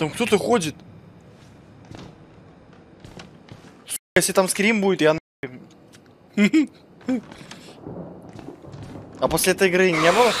Там кто-то ходит. Сука, если там скрим будет, я. А после этой игры не было?